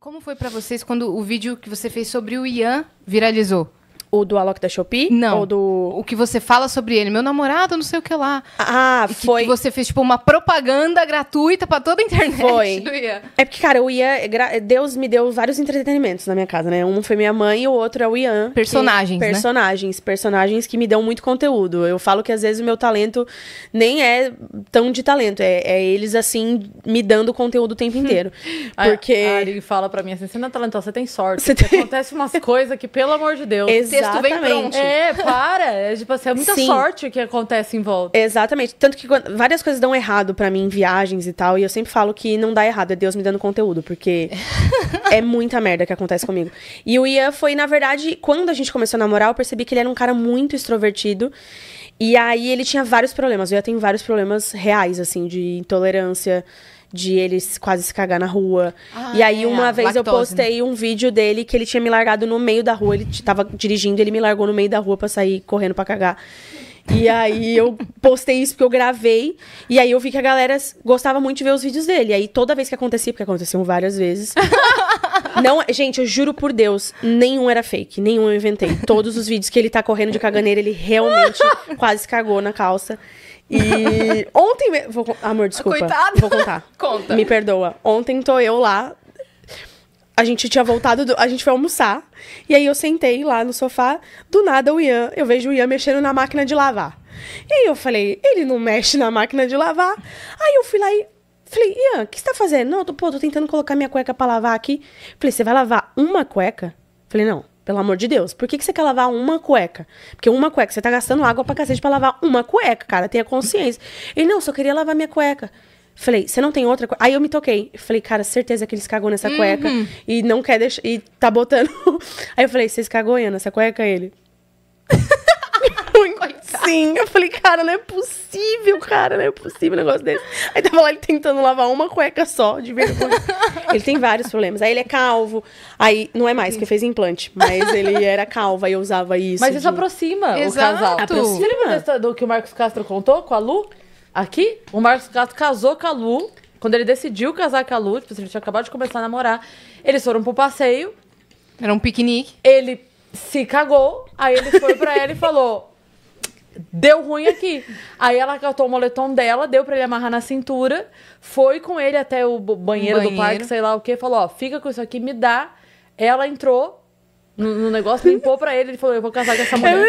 Como foi pra vocês quando o vídeo que você fez sobre o Ian viralizou? O do Alok da Shopee? Não. Ou do... O que você fala sobre ele, meu namorado, não sei o que lá. Ah, E que foi... você fez, tipo, uma propaganda gratuita pra toda a internet Foi. É porque, cara, o Ian... gra- Deus me deu vários entretenimentos na minha casa, né? Um foi minha mãe e o outro é o Ian. que- Personagens, né? Personagens. Personagens que me dão muito conteúdo. Eu falo que às vezes o meu talento nem é tão de talento. É, é eles, assim, me dando conteúdo o tempo inteiro. Porque... A Ari fala pra mim assim: você não é talentosa, você tem sorte. Você tem- Acontece umas coisas que, pelo amor de Deus. texto vem pronto. É, para. É tipo assim, é muita Sim. sorte que acontece em volta. Exatamente. Tanto que quando- várias coisas dão errado pra mim em viagens e tal. E eu sempre falo que não dá errado, é Deus me dando conteúdo, porque é muita merda que acontece comigo. E o Ian foi, na verdade, quando a gente começou a namorar, eu percebi que ele era um cara muito extrovertido. E aí ele tinha vários problemas. O Ian tem vários problemas reais, assim, de intolerância. De ele se- quase se cagar na rua. Ah, e aí, é, uma vez eu lactose, né? postei um vídeo dele que ele tinha me largado no meio da rua. Ele tava dirigindo, ele me largou no meio da rua pra sair correndo pra cagar. E aí eu postei isso porque eu gravei. E aí eu vi que a galera gostava muito de ver os vídeos dele. E aí toda vez que acontecia, porque aconteciam várias vezes. não, gente, eu juro por Deus, nenhum era fake, nenhum eu inventei. Todos os vídeos que ele tá correndo de caganeira, ele realmente quase se cagou na calça. E ontem. me- Vou, con- amor, desculpa. Coitado. Vou contar. Conta. Me perdoa. Ontem tô eu lá. A gente tinha voltado, do- a gente foi almoçar. E aí eu sentei lá no sofá. Do nada o Ian, eu vejo o Ian mexendo na máquina de lavar. E aí eu falei, ele não mexe na máquina de lavar. Aí eu fui lá e falei, Ian, o que você tá fazendo? Não, tô, pô, tô tentando colocar minha cueca pra lavar aqui. Falei, você vai lavar uma cueca? Falei, não. Pelo amor de Deus, por que, que você quer lavar uma cueca? Porque uma cueca, você tá gastando água pra cacete pra lavar uma cueca, cara, tenha consciência. Ele, não, só queria lavar minha cueca. Falei, você não tem outra cueca? Aí eu me toquei. Falei, cara, certeza que eles cagou nessa cueca e não quer deixar. E tá botando. Aí eu falei, vocês cagou, nessa cueca? Ele. Sim, eu falei, cara, não é possível, cara, não é possível um negócio desse. Aí tava lá ele tentando lavar uma cueca só, de vergonha. ele tem vários problemas. Aí ele é calvo, aí não é mais, porque fez implante, mas ele era calvo, aí eu usava isso. Mas isso de- aproxima Exato. o casal. Aproxima. Você lembra do que o Marcos Castro contou com a Lu? Aqui? O Marcos Castro casou com a Lu. Quando ele decidiu casar com a Lu, tipo, assim, ele tinha acabado de começar a namorar. Eles foram pro passeio. Era um piquenique. Ele se cagou. Aí ele foi pra ela e falou: Deu ruim aqui. Aí ela catou o moletom dela, deu pra ele amarrar na cintura, foi com ele até o bu- banheiro, do Banheiro. parque, sei lá o que, falou: Ó, fica com isso aqui, me dá. Ela entrou no, no negócio, limpou pra ele, ele falou: Eu vou casar com essa mulher.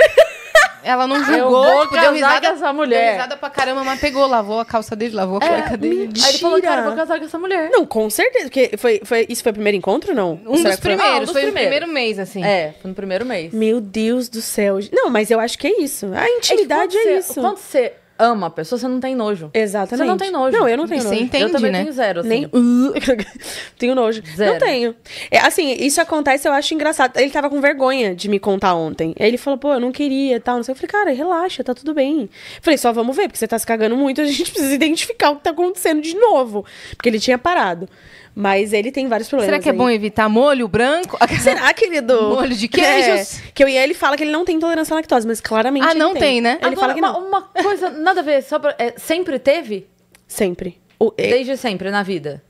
Ela não Eu julgou, vou tipo, deu risada, com essa mulher. deu risada pra caramba, mas pegou, lavou a calça dele, lavou a cueca dele. mentira. Aí ele falou: Cara, eu vou casar com essa mulher. Não, com certeza, porque foi, foi, isso foi o primeiro encontro, não? Um Será dos primeiros, Ah, um dos foi no primeiros. primeiro mês, assim. É, foi no primeiro mês. Meu Deus do céu. Não, mas eu acho que é isso. A É intimidade quando é, você- isso. Quando você ama a pessoa, você não tem nojo. Exatamente. Você não tem nojo. Não, eu não tenho você nojo. entende, eu também né? tenho zero, assim. Nem. tenho nojo. Zero. Não tenho. É, assim, isso acontece, eu acho engraçado. Ele tava com vergonha de me contar ontem. Aí ele falou, pô, eu não queria e tal. Não sei. Eu falei, cara, relaxa, tá tudo bem. Falei, só vamos ver, porque você tá se cagando muito, a gente precisa identificar o que tá acontecendo de novo. Porque ele tinha parado. Mas ele tem vários problemas. Será que é aí. bom evitar molho branco? Será, querido? Molho de queijos? É, que eu ia, ele fala que ele não tem intolerância à lactose, mas claramente Ah, ele não tem, né? Ele fala que uma, não. uma coisa, nada a ver, só pra- é, sempre teve? Sempre. O- é, Desde sempre na vida?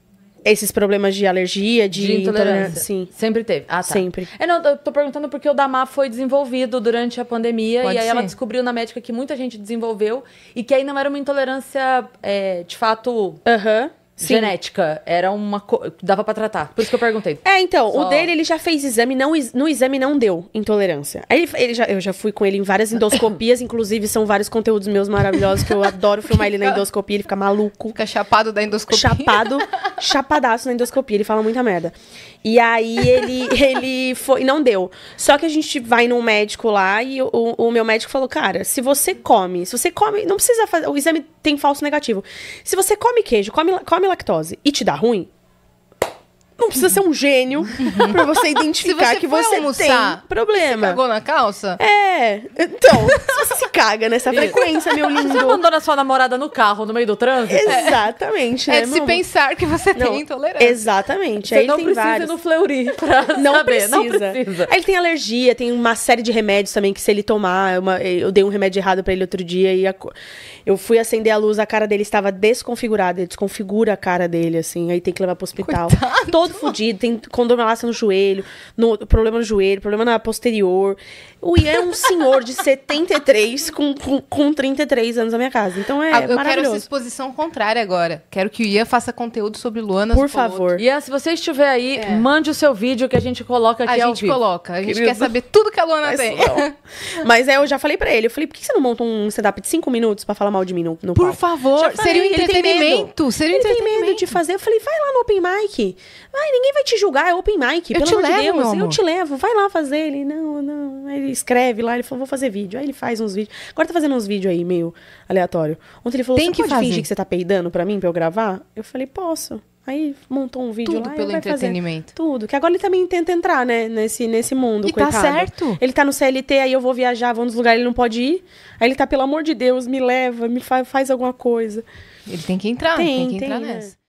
esses problemas de alergia, de, De intolerância? Sim. Sempre teve? Ah, tá. Sempre. É, não, eu tô perguntando porque o Damar foi desenvolvido durante a pandemia Pode e aí ela ser. descobriu na médica que muita gente desenvolveu e que aí não era uma intolerância, é, de fato, Aham. Sim. genética. Era uma... co- dava pra tratar. Por isso que eu perguntei. É, então, Só- o dele ele já fez exame, não, no exame não deu intolerância. Aí ele, ele já, eu já fui com ele em várias endoscopias, inclusive são vários conteúdos meus maravilhosos que eu adoro filmar ele na endoscopia, ele fica maluco. Fica chapado da endoscopia. Chapado, chapadaço na endoscopia, ele fala muita merda. E aí ele, ele foi, não deu. Só que a gente vai num médico lá e o, o meu médico falou: cara, se você come, se você come, não precisa fazer, o exame tem falso negativo. Se você come queijo, come, come lactose e te dá ruim, não precisa ser um gênio pra você identificar você que você almoçar, tem problema. Cagou na calça? É, então, se você se caga nessa frequência, meu lindo. Você abandona sua namorada no carro, no meio do trânsito? Exatamente, É né, de se pensar que você Não, tem intolerância. Exatamente. Você Aí ele não tem precisa vários. ir no Fleury pra Não saber. precisa. Não precisa. Aí ele tem alergia, tem uma série de remédios também que se ele tomar, uma- eu dei um remédio errado pra ele outro dia e a eu fui acender a luz, a cara dele estava desconfigurada, ele desconfigura a cara dele assim, aí tem que levar pro hospital. Todo todo fodido, tem condomelácia no joelho, no, problema no joelho, problema na posterior. O Ian é um senhor de 73 com, com, com 33 anos na minha casa. Então é Ah, eu quero essa maravilhoso. exposição contrária agora. Quero que o Ian faça conteúdo sobre Luana Por favor. Ian, se você estiver aí, mande o seu vídeo que a gente coloca aqui A ao gente vivo. coloca. A gente Querido. quer saber tudo que a Luana Mas, tem. não. Mas é, eu já falei pra ele, eu falei, por que você não monta um setup de 5 minutos pra falar mal de mim no, no Por palco? favor, falei, seria um entretenimento. Seria um Ele tem medo entretenimento. de fazer. Eu falei, vai lá no open mic. Vai, ninguém vai te julgar, é open mic. Eu pelo te amor de levo, Deus, meu eu te levo. Vai lá fazer. Ele, não, não. Aí ele escreve lá, ele falou, vou fazer vídeo. Aí ele faz uns vídeos. Agora tá fazendo uns vídeos aí, meio aleatório. Ontem ele falou, Tem você que pode fazer. fingir que você tá peidando pra mim, pra eu gravar? Eu falei, posso. Aí montou um vídeo Tudo lá pelo entretenimento. Tudo. Que agora ele também tenta entrar, né, nesse, nesse mundo, E tá coitado. certo. Ele tá no CLT, aí eu vou viajar, vou nos lugares ele não pode ir. Aí ele tá, pelo amor de Deus, me leva, me fa faz alguma coisa. Ele tem que entrar, tem, Tem, que entrar tem, né? nessa.